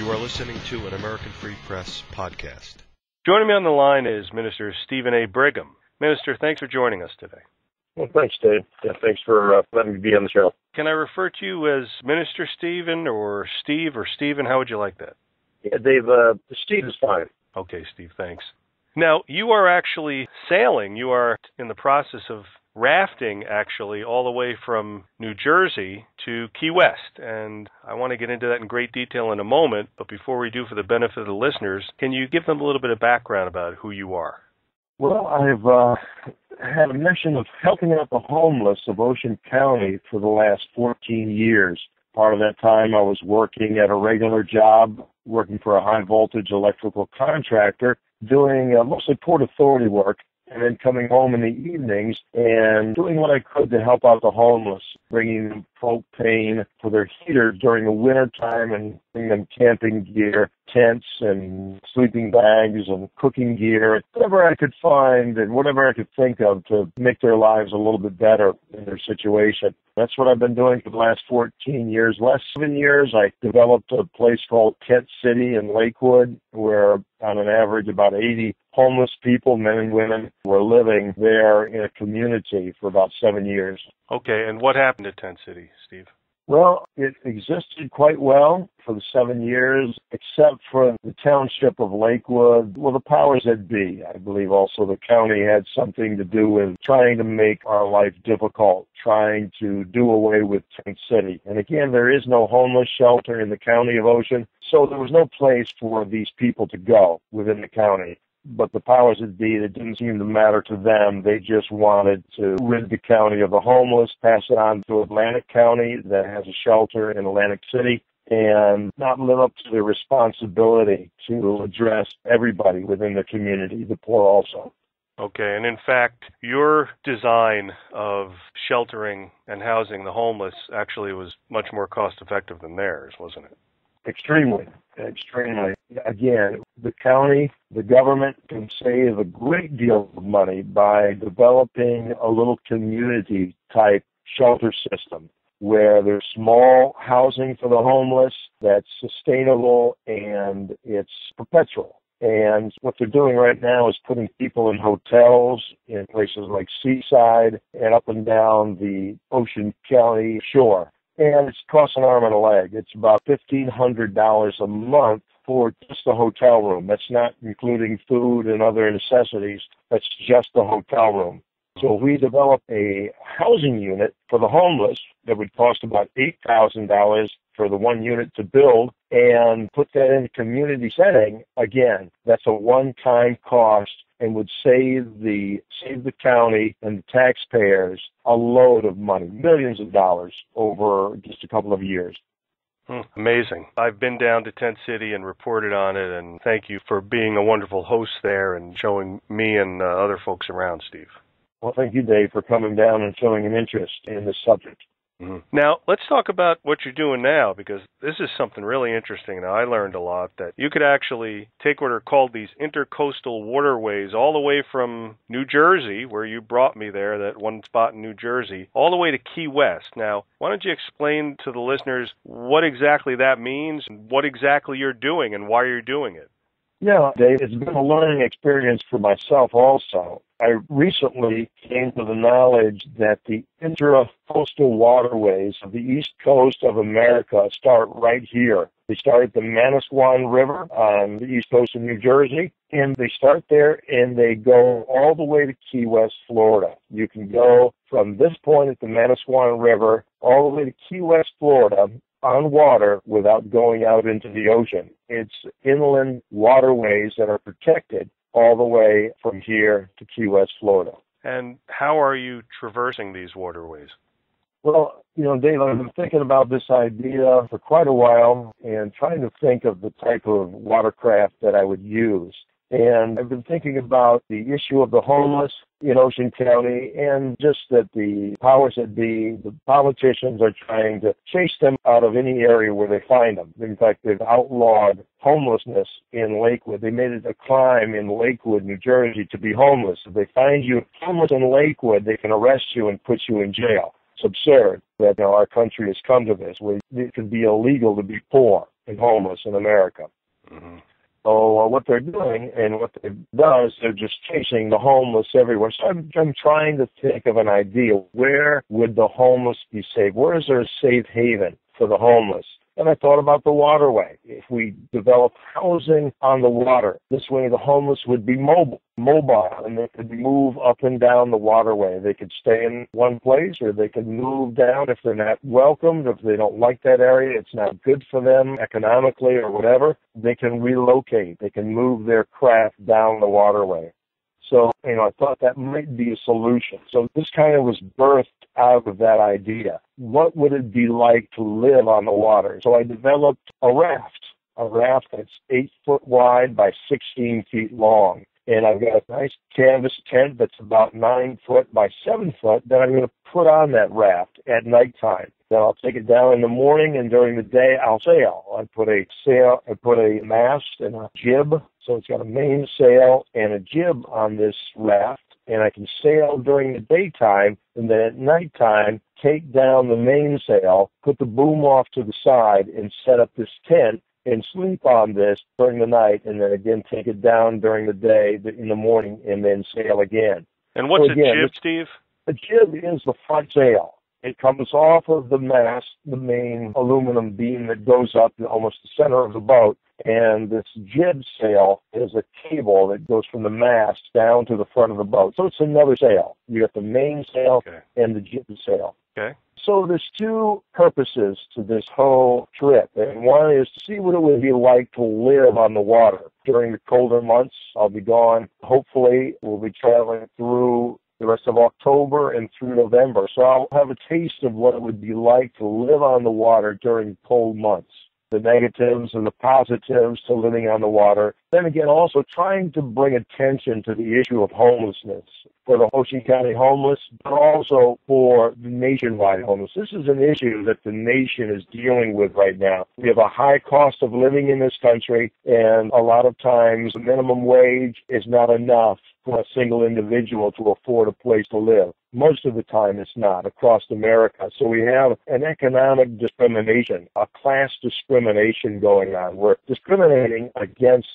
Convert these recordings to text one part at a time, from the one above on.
You are listening to an American Free Press podcast. Joining me on the line is Minister Steven A. Brigham. Minister, thanks for joining us today. Well, thanks, Dave. Yeah, thanks for uh, letting me be on the show. Can I refer to you as Minister Steven or Steve or Steven? How would you like that? Yeah, Dave, uh, Steve is fine. Okay, Steve, thanks. Now, you are actually sailing. You are in the process of rafting, actually, all the way from New Jersey to Key West. And I want to get into that in great detail in a moment. But before we do, for the benefit of the listeners, can you give them a little bit of background about who you are? Well, I've uh, had a mission of helping out the homeless of Ocean County for the last 14 years. Part of that time I was working at a regular job, working for a high voltage electrical contractor, doing uh, mostly Port Authority work and then coming home in the evenings and doing what I could to help out the homeless, bringing them propane for their heaters during the winter time and bringing them camping gear, tents and sleeping bags and cooking gear, whatever I could find and whatever I could think of to make their lives a little bit better in their situation. That's what I've been doing for the last 14 years. Last seven years, I developed a place called Tent City in Lakewood, where on an average about 80 homeless people, men and women, were living there in a community for about seven years. Okay, and what happened to Tent City, Steve? Well, it existed quite well for the seven years, except for the township of Lakewood. Well, the powers that be, I believe also the county had something to do with trying to make our life difficult, trying to do away with Tent City. And again, there is no homeless shelter in the county of Ocean, so there was no place for these people to go within the county but the powers that be, it didn't seem to matter to them. They just wanted to rid the county of the homeless, pass it on to Atlantic County that has a shelter in Atlantic City, and not live up to their responsibility to address everybody within the community, the poor also. Okay, and in fact, your design of sheltering and housing the homeless actually was much more cost effective than theirs, wasn't it? Extremely, extremely. Again, the county, the government can save a great deal of money by developing a little community type shelter system where there's small housing for the homeless that's sustainable and it's perpetual. And what they're doing right now is putting people in hotels in places like Seaside and up and down the Ocean County shore and it's costs an arm and a leg. It's about fifteen hundred dollars a month for just the hotel room. That's not including food and other necessities. That's just the hotel room. So we develop a housing unit for the homeless that would cost about eight thousand dollars for the one unit to build and put that in a community setting, again, that's a one-time cost and would save the save the county and the taxpayers a load of money, millions of dollars over just a couple of years. Hmm, amazing. I've been down to Tent City and reported on it, and thank you for being a wonderful host there and showing me and uh, other folks around, Steve. Well, thank you, Dave, for coming down and showing an interest in this subject. Mm-hmm. Now, let's talk about what you're doing now because this is something really interesting. Now, I learned a lot that you could actually take what are called these intercoastal waterways all the way from New Jersey, where you brought me there, that one spot in New Jersey, all the way to Key West. Now, why don't you explain to the listeners what exactly that means, and what exactly you're doing, and why you're doing it? Yeah, Dave, it's been a learning experience for myself also. I recently came to the knowledge that the intracoastal waterways of the east coast of America start right here. They start at the Manasquan River on the east coast of New Jersey, and they start there and they go all the way to Key West, Florida. You can go from this point at the Manasquan River all the way to Key West, Florida, on water without going out into the ocean. It's inland waterways that are protected all the way from here to Key West, Florida. And how are you traversing these waterways? Well, you know, Dave, I've been thinking about this idea for quite a while and trying to think of the type of watercraft that I would use. And I've been thinking about the issue of the homeless in Ocean County and just that the powers that be, the politicians are trying to chase them out of any area where they find them. In fact, they've outlawed homelessness in Lakewood. They made it a crime in Lakewood, New Jersey to be homeless. If they find you homeless in Lakewood, they can arrest you and put you in jail. It's absurd that you know, our country has come to this where it can be illegal to be poor. and homeless in America. Mm-hmm. So uh, what they're doing and what they've done is they're just chasing the homeless everywhere. So I'm, I'm trying to think of an idea. Where would the homeless be safe? Where is there a safe haven for the homeless? And I thought about the waterway. If we develop housing on the water, this way the homeless would be mobile, mobile, and they could move up and down the waterway. They could stay in one place or they could move down if they're not welcomed, if they don't like that area, it's not good for them economically or whatever. They can relocate. They can move their craft down the waterway. So, you know, I thought that might be a solution. So this kind of was birthed out of that idea. What would it be like to live on the water? So I developed a raft, a raft that's eight foot wide by 16 feet long. And I've got a nice canvas tent that's about nine foot by seven foot that I'm going to put on that raft at nighttime. Then I'll take it down in the morning, and during the day I'll sail. I put a sail, I put a mast and a jib, so it's got a mainsail and a jib on this raft, and I can sail during the daytime, and then at nighttime take down the mainsail, put the boom off to the side, and set up this tent and sleep on this during the night, and then again take it down during the day in the morning, and then sail again. And what's So again, a jib, Steve? The jib is the front sail. It comes off of the mast, the main aluminum beam that goes up to almost the center of the boat. And this jib sail is a cable that goes from the mast down to the front of the boat. So it's another sail. You got the main sail Okay. and the jib sail. Okay. So there's two purposes to this whole trip. And one is to see what it would be like to live on the water. During the colder months, I'll be gone. Hopefully, we'll be traveling through the rest of October and through November. So I'll have a taste of what it would be like to live on the water during cold months. The negatives and the positives to living on the water. Then again, also trying to bring attention to the issue of homelessness for the Ho County homeless, but also for the nationwide homeless. This is an issue that the nation is dealing with right now. We have a high cost of living in this country, and a lot of times the minimum wage is not enough for a single individual to afford a place to live. Most of the time it's not across America. So we have an economic discrimination, a class discrimination going on. We're discriminating against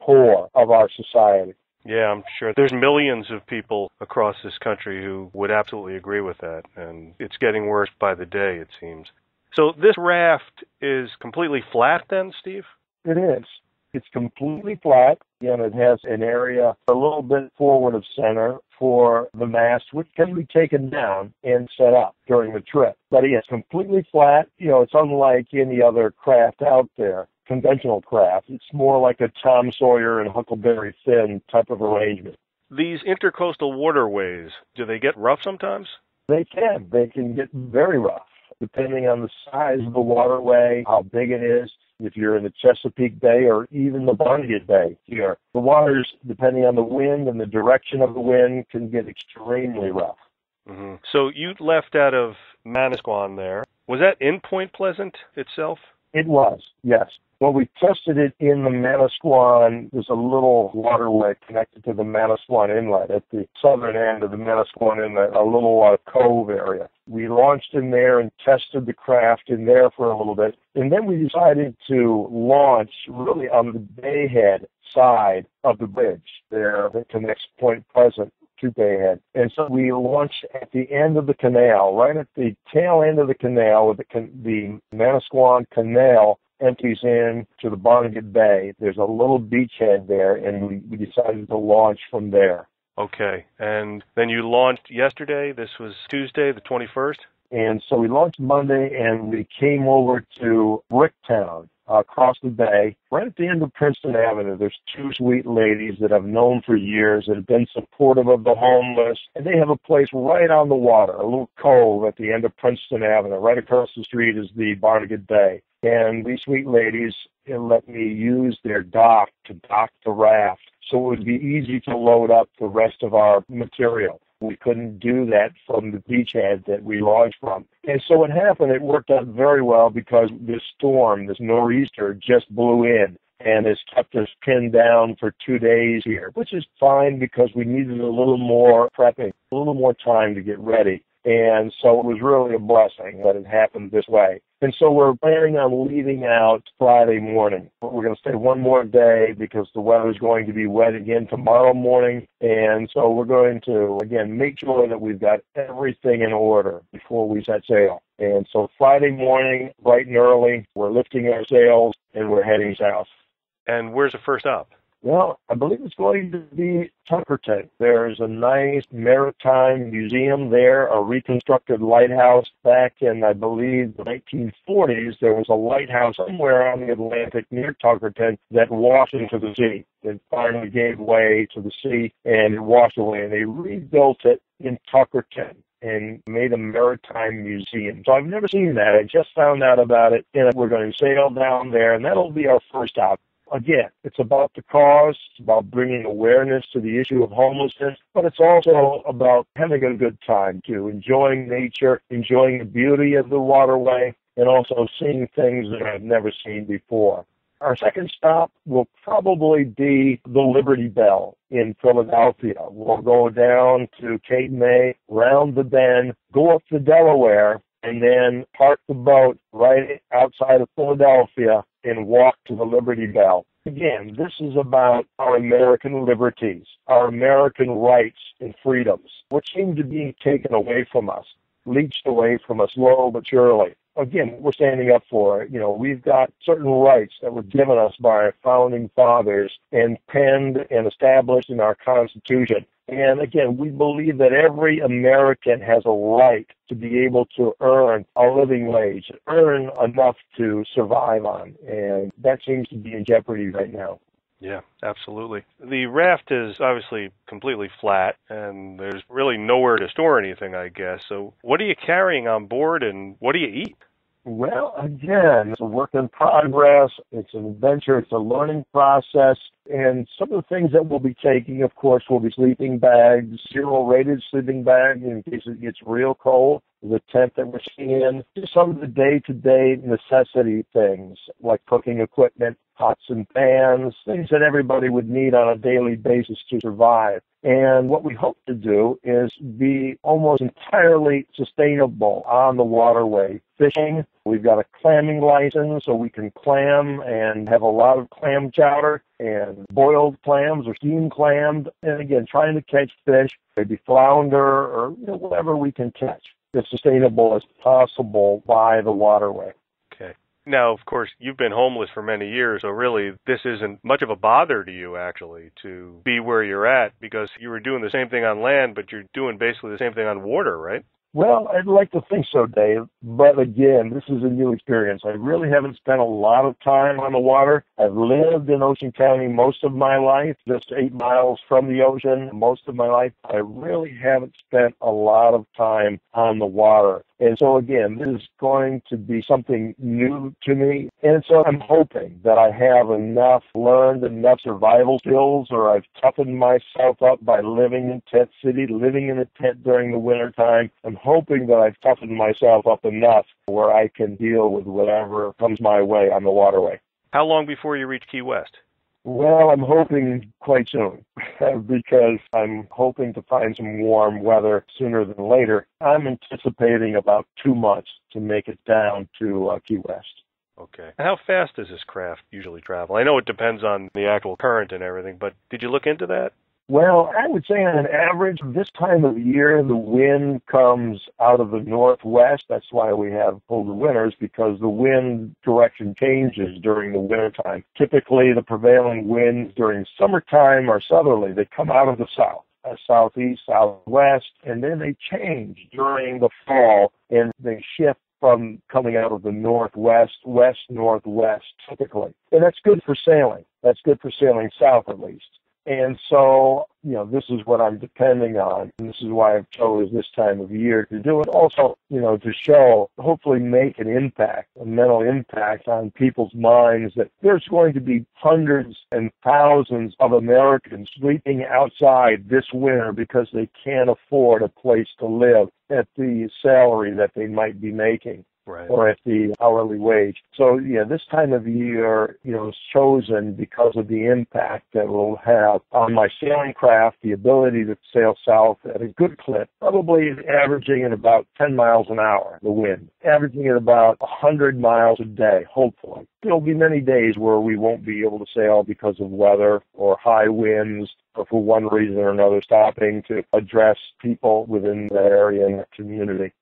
poor of our society. Yeah, I'm sure there's millions of people across this country who would absolutely agree with that, and it's getting worse by the day, it seems. So this raft is completely flat then, Steve? It is. It's completely flat, and it has an area a little bit forward of center for the mast, which can be taken down and set up during the trip. But it's completely flat. You know, it's unlike any other craft out there, conventional craft. It's more like a Tom Sawyer and Huckleberry Finn type of arrangement. These intercoastal waterways, do they get rough sometimes? They can. They can get very rough, depending on the size of the waterway, how big it is. If you're in the Chesapeake Bay or even the Barnegat Bay here, the waters, depending on the wind and the direction of the wind, can get extremely rough. hmm So you left out of Manasquan there. Was that in Point Pleasant itself? It was, yes. Well, we tested it in the Manasquan. There's a little waterway connected to the Manasquan Inlet at the southern end of the Manasquan Inlet, a little uh, cove area. We launched in there and tested the craft in there for a little bit. And then we decided to launch really on the bayhead side of the bridge there that connects Point Pleasant to Bay Head. And so we launched at the end of the canal, right at the tail end of the canal, where the, can- the Manasquan Canal empties in to the Barnegat Bay. There's a little beachhead there, and we, we decided to launch from there. Okay. And then you launched yesterday. This was Tuesday, the 21st? And so we launched Monday, and we came over to Bricktown uh, across the bay, right at the end of Princeton Avenue. There's two sweet ladies that I've known for years that have been supportive of the homeless, and they have a place right on the water, a little cove at the end of Princeton Avenue. Right across the street is the Barnegat Bay. And these sweet ladies let me use their dock to dock the raft so it would be easy to load up the rest of our material. We couldn't do that from the beachhead that we launched from. And so what happened, it worked out very well because this storm, this nor'easter, just blew in and has kept us pinned down for two days here, which is fine because we needed a little more prepping, a little more time to get ready. And so it was really a blessing that it happened this way. And so we're planning on leaving out Friday morning. We're going to stay one more day because the weather's going to be wet again tomorrow morning. And so we're going to, again, make sure that we've got everything in order before we set sail. And so Friday morning, bright and early, we're lifting our sails and we're heading south. And where's the first stop? Well, I believe it's going to be Tuckerton. There's a nice maritime museum there, a reconstructed lighthouse back in, I believe, the 1940s. There was a lighthouse somewhere on the Atlantic near Tuckerton that washed into the sea. It finally gave way to the sea and it washed away. And they rebuilt it in Tuckerton and made a maritime museum. So I've never seen that. I just found out about it, and we're going to sail down there, and that'll be our first stop again, it's about the cause, it's about bringing awareness to the issue of homelessness, but it's also about having a good time too, enjoying nature, enjoying the beauty of the waterway, and also seeing things that I've never seen before. Our second stop will probably be the Liberty Bell in Philadelphia. We'll go down to Cape May, round the bend, go up the Delaware, and then park the boat right outside of Philadelphia and walk to the Liberty Bell. Again, this is about our American liberties, our American rights and freedoms, which seem to be taken away from us, leached away from us slowly but surely. Again, we're standing up for it. You know, we've got certain rights that were given us by our founding fathers and penned and established in our Constitution. And again, we believe that every American has a right to be able to earn a living wage, earn enough to survive on. And that seems to be in jeopardy right now. Yeah, absolutely. The raft is obviously completely flat, and there's really nowhere to store anything, I guess. So, what are you carrying on board, and what do you eat? Well, again, it's a work in progress. It's an adventure. It's a learning process. And some of the things that we'll be taking, of course, will be sleeping bags, zero rated sleeping bags in case it gets real cold, the tent that we're in, just some of the day to day necessity things like cooking equipment, pots and pans, things that everybody would need on a daily basis to survive. And what we hope to do is be almost entirely sustainable on the waterway. Fishing, we've got a clamming license so we can clam and have a lot of clam chowder and boiled clams or steamed clams. And again, trying to catch fish, maybe flounder or you know, whatever we can catch as sustainable as possible by the waterway. Okay. Now, of course, you've been homeless for many years, so really this isn't much of a bother to you actually to be where you're at because you were doing the same thing on land, but you're doing basically the same thing on water, right? Well, I'd like to think so, Dave. But again, this is a new experience. I really haven't spent a lot of time on the water. I've lived in Ocean County most of my life, just eight miles from the ocean most of my life. I really haven't spent a lot of time on the water. And so again, this is going to be something new to me. And so I'm hoping that I have enough learned enough survival skills or I've toughened myself up by living in Tent City, living in a tent during the winter time. I'm hoping that I've toughened myself up enough where I can deal with whatever comes my way on the waterway. How long before you reach Key West? Well, I'm hoping quite soon because I'm hoping to find some warm weather sooner than later. I'm anticipating about two months to make it down to uh, Key West. Okay. How fast does this craft usually travel? I know it depends on the actual current and everything, but did you look into that? Well, I would say on an average, this time of year, the wind comes out of the northwest. That's why we have colder winters, because the wind direction changes during the wintertime. Typically, the prevailing winds during summertime are southerly. They come out of the south. Uh, southeast, southwest, and then they change during the fall and they shift from coming out of the northwest, west, northwest typically. And that's good for sailing. That's good for sailing south at least. And so, you know, this is what I'm depending on. And this is why I've chose this time of year to do it. Also, you know, to show, hopefully make an impact, a mental impact on people's minds that there's going to be hundreds and thousands of Americans sleeping outside this winter because they can't afford a place to live at the salary that they might be making. Right. or at the hourly wage. So yeah, this time of year, you know, is chosen because of the impact that will have on my sailing craft, the ability to sail south at a good clip, probably averaging at about 10 miles an hour, the wind, averaging at about 100 miles a day, hopefully. There'll be many days where we won't be able to sail because of weather or high winds or for one reason or another stopping to address people within that area and that community.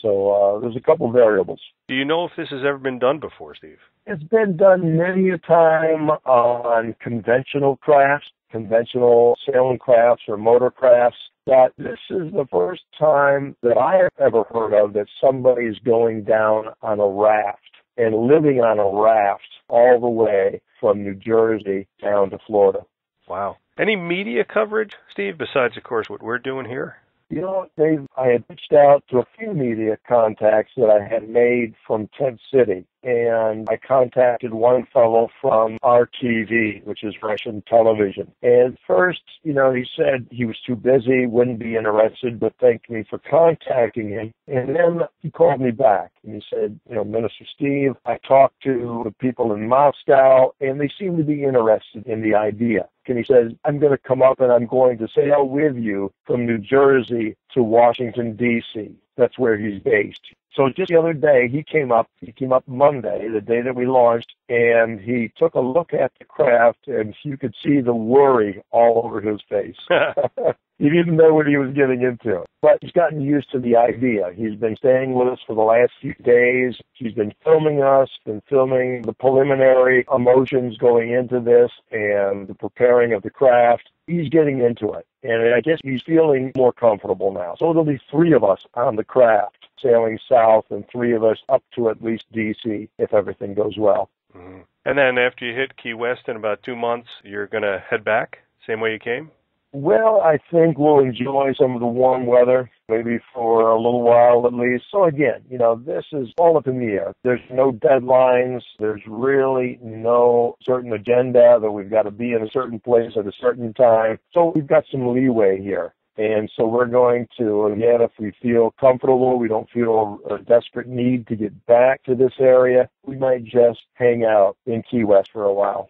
So uh, there's a couple variables. Do you know if this has ever been done before, Steve? It's been done many a time on conventional crafts, conventional sailing crafts or motor crafts. But this is the first time that I have ever heard of that somebody's going down on a raft and living on a raft all the way from New Jersey down to Florida. Wow. Any media coverage, Steve, besides, of course, what we're doing here? You know, Dave, I had reached out to a few media contacts that I had made from Tent City, and I contacted one fellow from RTV, which is Russian television. And first, you know, he said he was too busy, wouldn't be interested, but thanked me for contacting him. And then he called me back and he said, you know, Minister Steve, I talked to the people in Moscow, and they seem to be interested in the idea. And he says, I'm going to come up and I'm going to sail with you from New Jersey to Washington, D.C. That's where he's based. So just the other day, he came up, he came up Monday, the day that we launched, and he took a look at the craft and you could see the worry all over his face. he didn't know what he was getting into. But he's gotten used to the idea. He's been staying with us for the last few days. He's been filming us, been filming the preliminary emotions going into this and the preparing of the craft. He's getting into it. And I guess he's feeling more comfortable now. So there'll be three of us on the craft sailing south and three of us up to at least DC if everything goes well. Mhm. And then after you hit Key West in about two months, you're going to head back, same way you came? Well, I think we'll enjoy some of the warm weather, maybe for a little while at least. So again, you know, this is all up in the air. There's no deadlines. There's really no certain agenda that we've got to be in a certain place at a certain time. So we've got some leeway here. And so we're going to, again, if we feel comfortable, we don't feel a desperate need to get back to this area, we might just hang out in Key West for a while.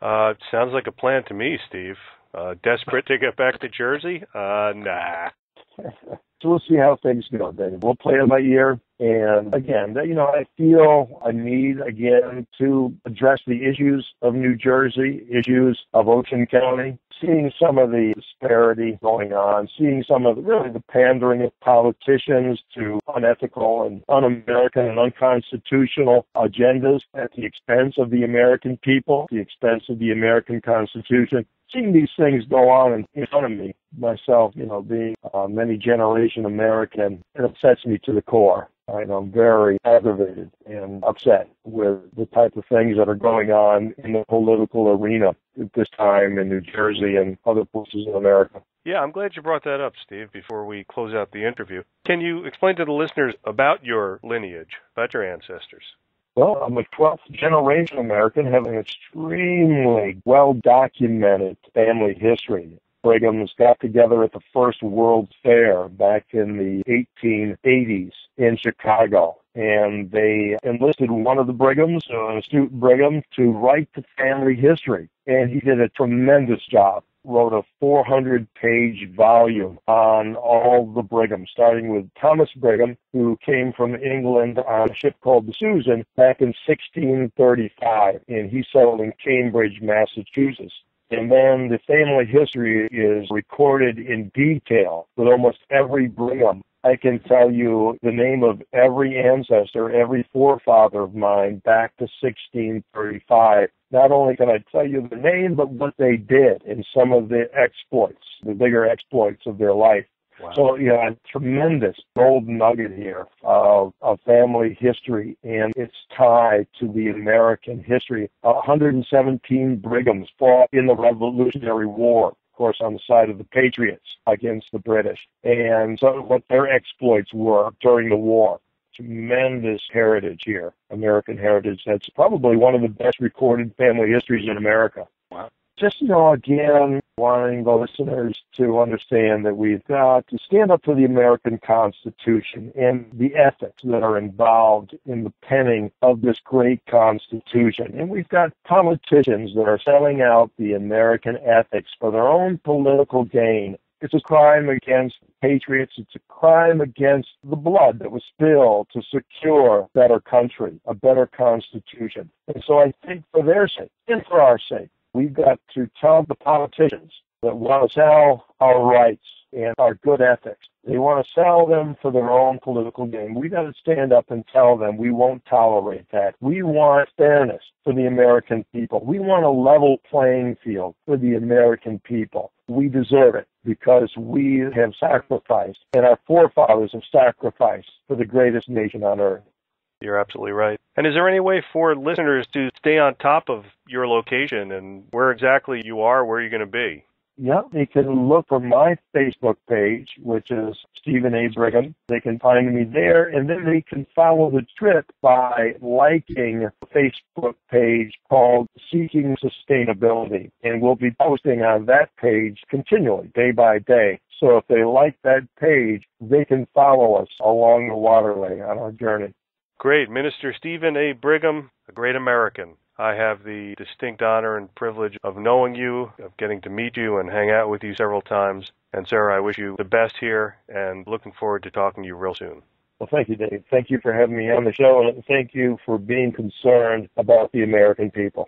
Uh, sounds like a plan to me, Steve. Uh, desperate to get back to Jersey? Uh, nah. So we'll see how things go, David. We'll play it by ear. And again, you know, I feel a need again to address the issues of New Jersey, issues of Ocean County, seeing some of the disparity going on, seeing some of the, really the pandering of politicians to unethical and un-American and unconstitutional agendas at the expense of the American people, the expense of the American Constitution seeing these things go on in, front of me, myself, you know, being a many generation American, it upsets me to the core. I know I'm very aggravated and upset with the type of things that are going on in the political arena at this time in New Jersey and other places in America. Yeah, I'm glad you brought that up, Steve, before we close out the interview. Can you explain to the listeners about your lineage, about your ancestors? Well, I'm a 12th generation American, have an extremely well documented family history. Brighams got together at the first World's Fair back in the 1880s in Chicago. And they enlisted one of the Brighams, uh, an astute Brigham, to write the family history. And he did a tremendous job wrote a 400 page volume on all the Brighams, starting with Thomas Brigham, who came from England on a ship called the Susan back in 1635, and he settled in Cambridge, Massachusetts. And then the family history is recorded in detail with almost every Brigham. I can tell you the name of every ancestor, every forefather of mine back to 1635. Not only can I tell you the name, but what they did in some of the exploits, the bigger exploits of their life. Wow. So, you know, a tremendous gold nugget here of, of family history and its tie to the American history. 117 Brighams fought in the Revolutionary War of course, on the side of the Patriots against the British, and so what their exploits were during the war. Tremendous heritage here, American heritage. That's probably one of the best recorded family histories in America. Wow. Just, you know, again, wanting the listeners to understand that we've got to stand up for the American Constitution and the ethics that are involved in the penning of this great Constitution. And we've got politicians that are selling out the American ethics for their own political gain. It's a crime against patriots. It's a crime against the blood that was spilled to secure a better country, a better constitution. And so I think for their sake and for our sake, we've got to tell the politicians that want to sell our rights and our good ethics. They want to sell them for their own political gain. We've got to stand up and tell them we won't tolerate that. We want fairness for the American people. We want a level playing field for the American people. We deserve it because we have sacrificed and our forefathers have sacrificed for the greatest nation on earth. You're absolutely right. And is there any way for listeners to stay on top of your location and where exactly you are, where you're going to be? Yeah, they can look for my Facebook page, which is Steven A. Brigham. They can find me there, and then they can follow the trip by liking a Facebook page called Seeking Sustainability. And we'll be posting on that page continually, day by day. So if they like that page, they can follow us along the waterway on our journey. Great. Minister Steven A. Brigham, a great American. I have the distinct honor and privilege of knowing you, of getting to meet you and hang out with you several times. And, sir, I wish you the best here and looking forward to talking to you real soon. Well, thank you, Dave. Thank you for having me on the show, and thank you for being concerned about the American people.